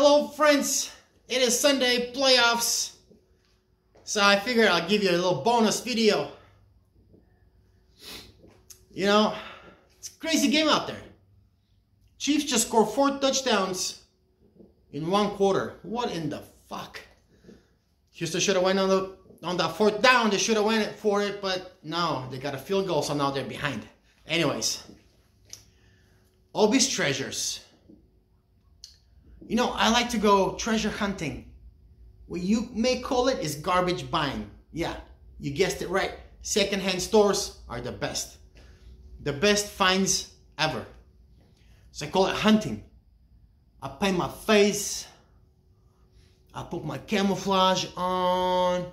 Hello friends, it is Sunday playoffs. So I figured I'll give you a little bonus video. You know, it's a crazy game out there. Chiefs just scored four touchdowns in one quarter. What in the fuck? Houston should have went on the on that fourth down. They should have went for it, but no, they got a field goal, so now they're behind. Anyways, Obie's treasures. You know, I like to go treasure hunting. What you may call it is garbage buying. Yeah, you guessed it right. Secondhand stores are the best. The best finds ever. So I call it hunting. I paint my face. I put my camouflage on.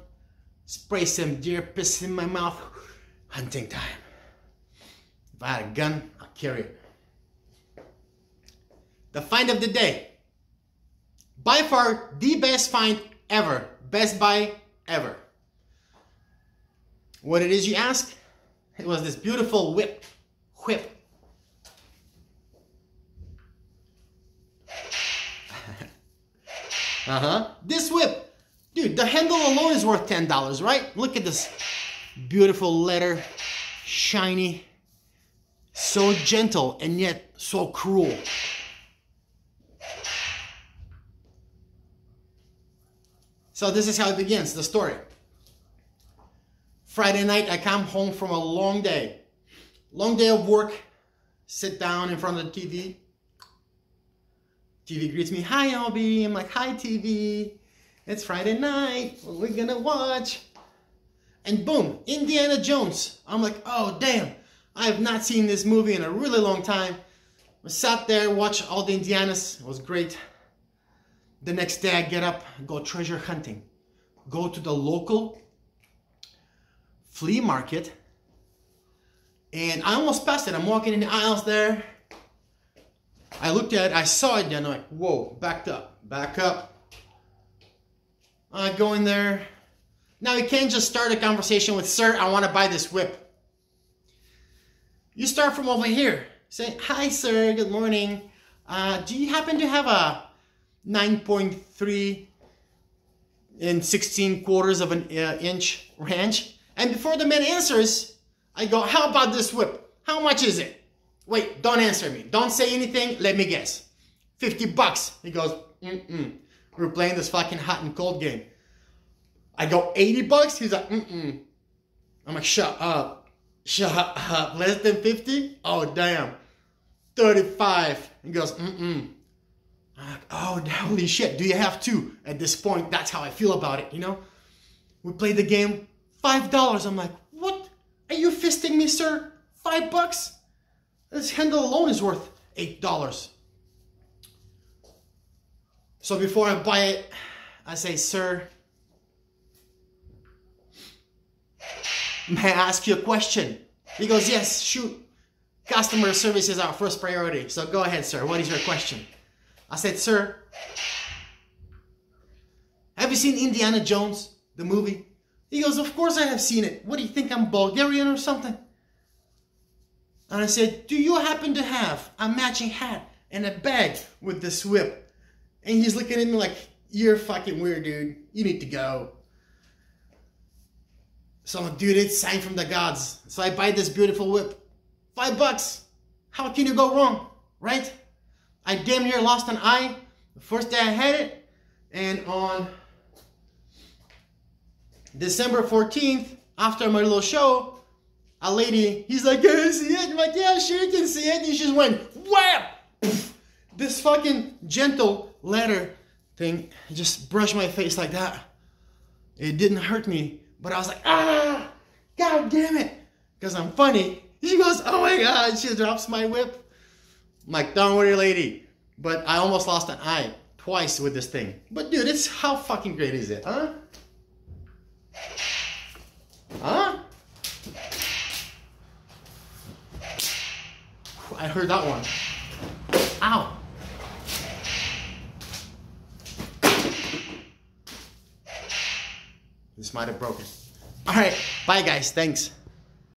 Spray some deer piss in my mouth. Hunting time. If I had a gun, I'd carry it. The find of the day by far the best find ever. Best buy ever. What it is you ask? It was this beautiful whip. Whip. uh-huh. This whip. Dude, the handle alone is worth $10, right? Look at this beautiful leather. Shiny. So gentle and yet so cruel. So this is how it begins, the story. Friday night, I come home from a long day. Long day of work, sit down in front of the TV. TV greets me, hi Obie. I'm like, hi TV. It's Friday night, what are we gonna watch? And boom, Indiana Jones. I'm like, oh damn, I have not seen this movie in a really long time. I sat there, watched all the Indianas, it was great. The next day I get up, go treasure hunting. Go to the local flea market. And I almost passed it. I'm walking in the aisles there. I looked at it, I saw it, and I'm like, whoa, backed up, back up. I go in there. Now you can't just start a conversation with, sir, I want to buy this whip. You start from over here. Say, hi, sir, good morning. Uh, do you happen to have a 9.3 and 16 quarters of an uh, inch wrench. And before the man answers, I go, how about this whip? How much is it? Wait, don't answer me. Don't say anything. Let me guess. 50 bucks. He goes, mm-mm. We're playing this fucking hot and cold game. I go, 80 bucks? He's like, mm-mm. I'm like, shut up. Shut up. Less than 50? Oh, damn. 35. He goes, mm-mm. Oh, holy shit, do you have two? At this point, that's how I feel about it, you know? We played the game, $5. I'm like, what? Are you fisting me, sir? Five bucks? This handle alone is worth $8. So before I buy it, I say, sir, may I ask you a question? He goes, yes, shoot. Customer service is our first priority. So go ahead, sir. What is your question? I said, Sir, have you seen Indiana Jones, the movie? He goes, Of course I have seen it. What do you think? I'm Bulgarian or something? And I said, Do you happen to have a matching hat and a bag with this whip? And he's looking at me like, You're fucking weird, dude. You need to go. So I'm like, dude, it's sign from the gods. So I buy this beautiful whip. Five bucks. How can you go wrong? Right? I damn near lost an eye the first day I had it. And on December 14th, after my little show, a lady, he's like, can you see it? Like, yeah, sure you can see it. And she just went, wham! This fucking gentle letter thing just brushed my face like that. It didn't hurt me, but I was like, ah, god damn it. Because I'm funny. She goes, oh my god, she drops my whip. I'm like, don't worry, lady. But I almost lost an eye twice with this thing. But dude, it's how fucking great is it, huh? Huh? I heard that one. Ow. This might have broken. All right, bye guys, thanks.